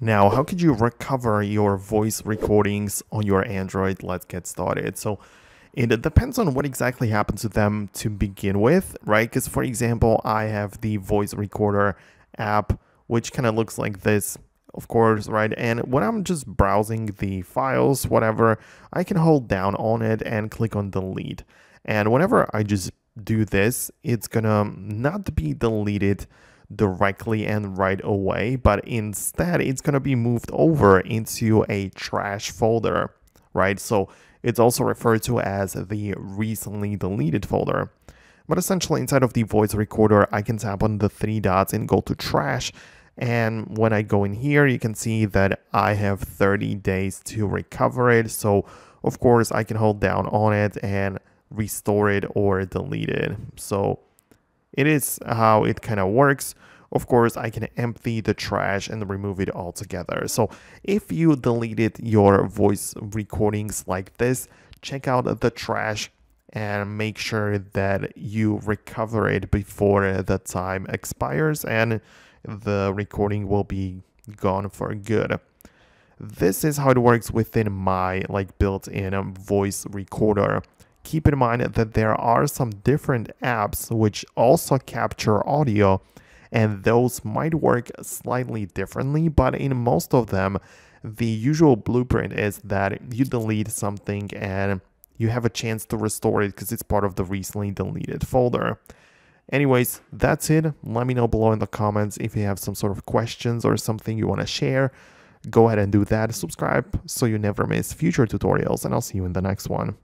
Now, how could you recover your voice recordings on your Android? Let's get started. So it depends on what exactly happens to them to begin with, right? Because for example, I have the voice recorder app, which kind of looks like this, of course, right? And when I'm just browsing the files, whatever, I can hold down on it and click on delete. And whenever I just do this, it's gonna not be deleted directly and right away, but instead it's going to be moved over into a trash folder, right? So it's also referred to as the recently deleted folder. But essentially inside of the voice recorder, I can tap on the three dots and go to trash. And when I go in here, you can see that I have 30 days to recover it. So of course I can hold down on it and restore it or delete it. So it is how it kind of works. Of course, I can empty the trash and remove it altogether. So if you deleted your voice recordings like this, check out the trash and make sure that you recover it before the time expires and the recording will be gone for good. This is how it works within my like built-in voice recorder keep in mind that there are some different apps which also capture audio and those might work slightly differently, but in most of them, the usual blueprint is that you delete something and you have a chance to restore it because it's part of the recently deleted folder. Anyways, that's it. Let me know below in the comments if you have some sort of questions or something you want to share. Go ahead and do that. Subscribe so you never miss future tutorials, and I'll see you in the next one.